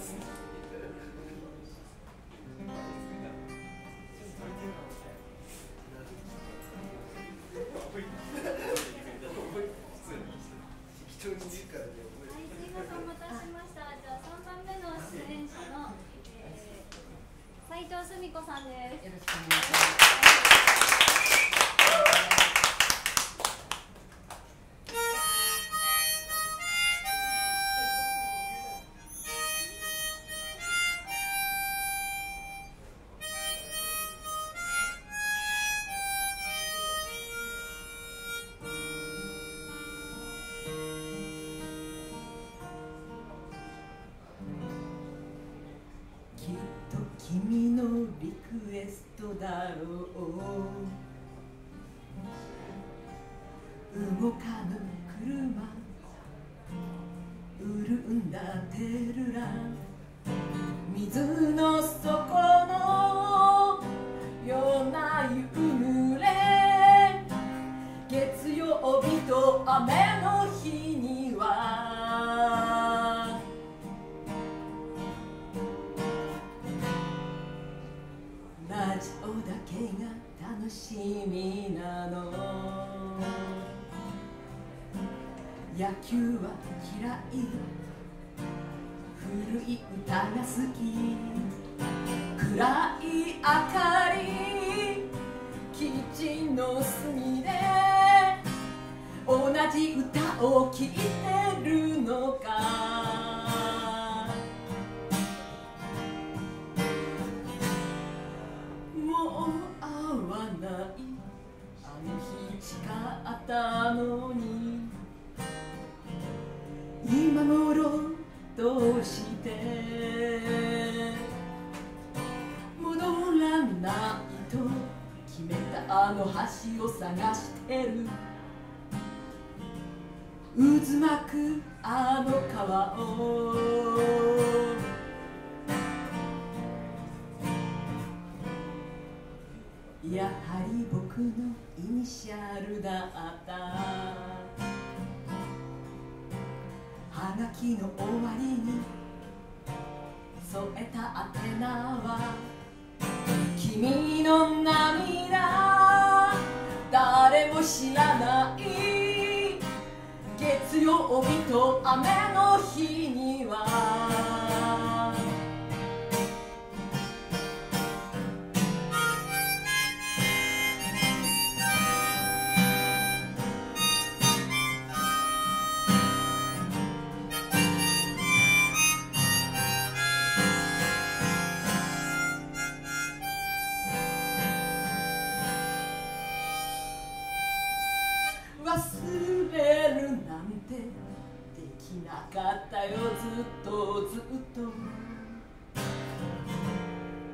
Yes. 君のリクエストだろう。動かぬ車。潤んだテルラ。水の底のような夕暮れ。月曜日と雨は嫌い古い歌が好き。暗い明かりキッチンの隅で同じ歌を聴いてるのか。もう会わない。あの日誓ったのに。として戻らないと決めたあの橋を探してる渦巻くあの川をやはり僕のイニシャルだったはきの終わりに。添えた宛名は君の涙。誰も知らない。月曜日と雨の日には。きなかったよ。ずっとずっと。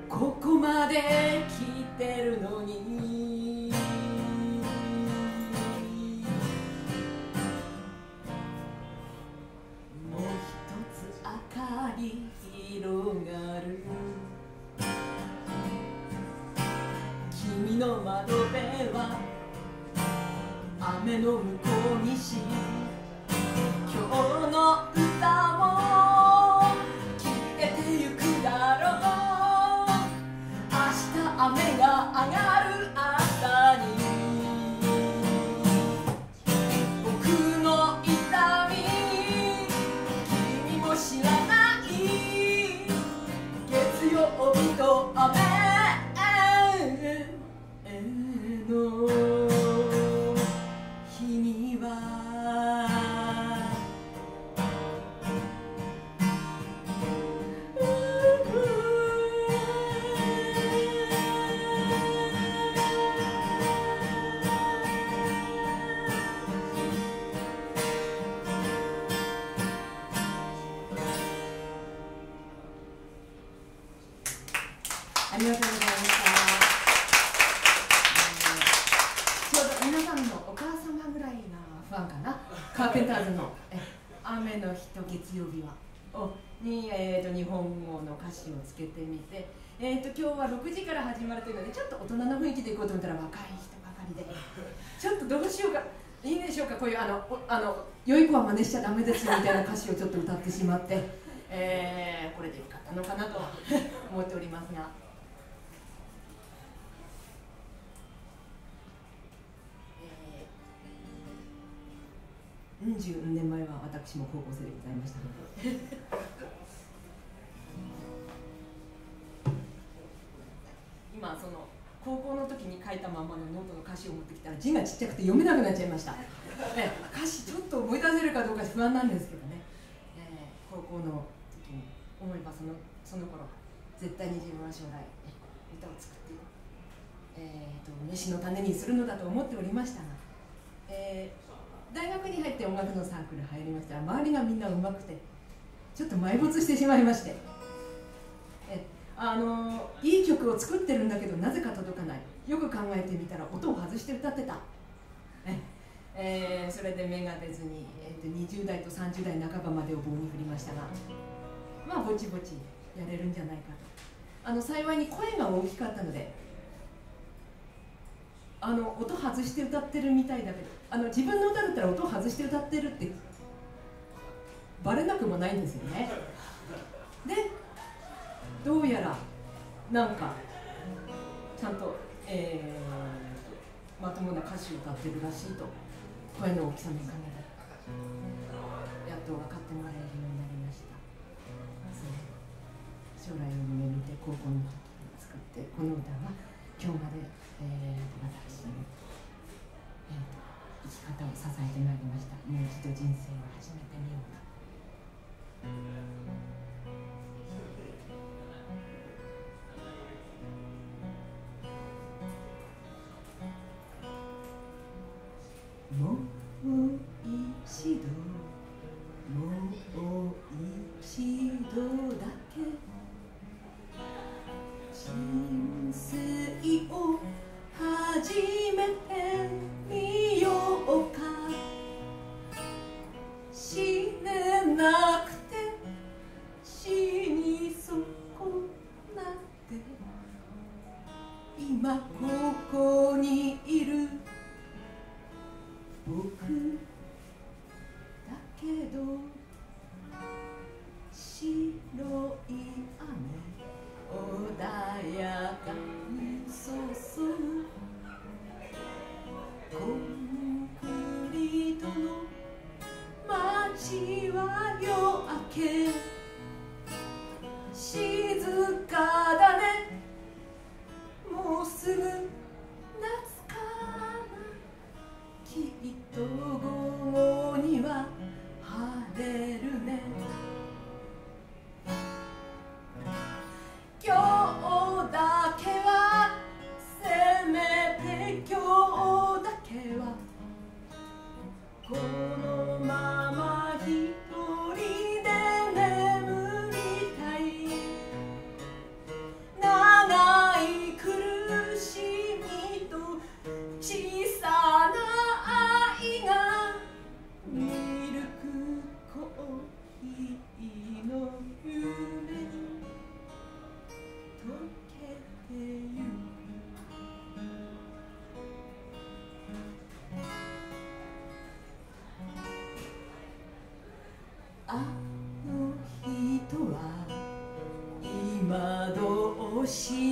ここまで来てるのに。ありがとうございました。ちょうど皆さんのお母様ぐらいなファンかな、カーペンターズの「雨の日と月曜日は」に、えーと、日本語の歌詞をつけてみて、えーと、と今日は6時から始まるというのでちょっと大人の雰囲気でいこうと思ったら若い人ばかりでちょっとどうしようか。いいんでしょうかこういうあのあの良い子は真似しちゃだめですよみたいな歌詞をちょっと歌ってしまって、えー、これでよかったのかなと思っておりますが。うん、十年前は私も高校生でございましたので今その高校の時に書いたままのノートの歌詞を持ってきたら字がちっちゃくて読めなくなっちゃいました、え歌詞ちょっと思い出せるかどうか不安なんですけどね、えー、高校の時に思えばそのその頃絶対に自分は将来歌を作ってえーと、と飯の種にするのだと思っておりましたが、えー大学に入って音楽のサークル入りましたら周りがみんなうまくてちょっと埋没してしまいまして。えあのいい曲を作ってるんだけどなぜか届かない。よく考えてみたら音を外して歌ってた。え、えー、それで芽が出ずに、えーと、20代と30代半ばまでを棒に振りましたがまあぼちぼちやれるんじゃないかと。あの幸いに声が大きかったのであの音外して歌ってるみたいだけどあの自分の歌だったら音外して歌ってるってバレなくもないんですよね。でどうやらなんかちゃんと、えー、まともな歌詞を歌ってるらしいと声の大きさのおかげでやっと分かってもらえるようになりました。将来を夢見て高校の時に作ってこの歌は今日まで、えー、私の、えー生き方を支えてまいりました。もう一度人生を始めてみよう。とあの人は今どうし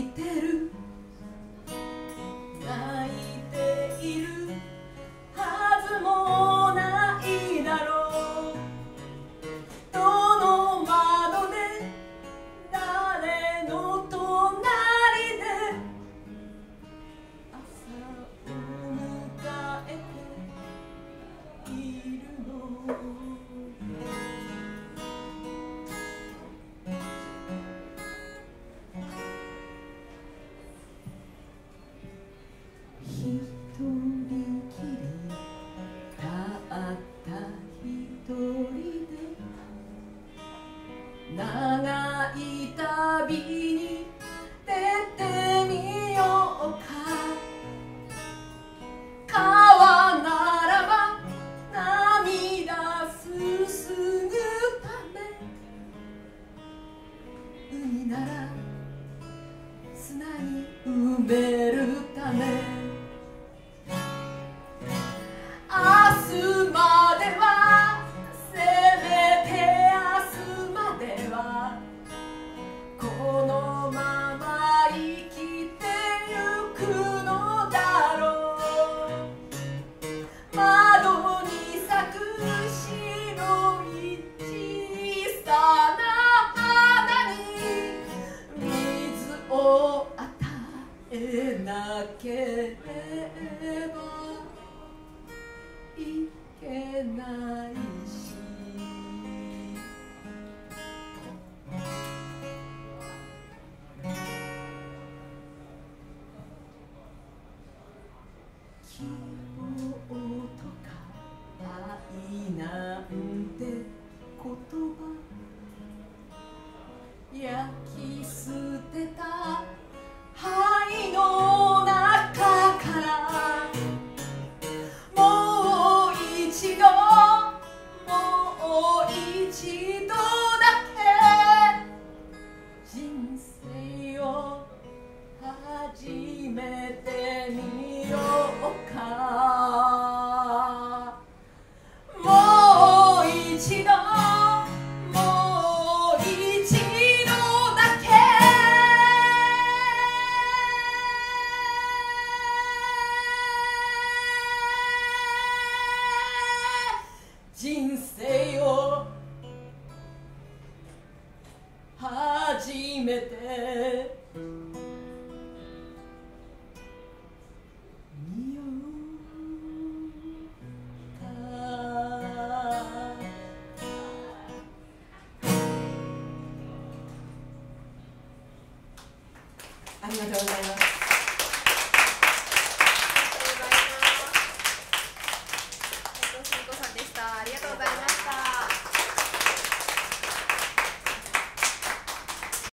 なら砂に埋めるため Thank.